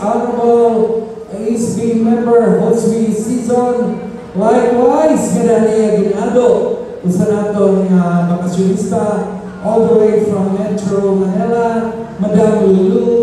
Honorable HB member Hosby Season. Likewise, Medania Ginaldo, usanatong uh, bakasyonista all the way from Metro Manila, Madam Lulu,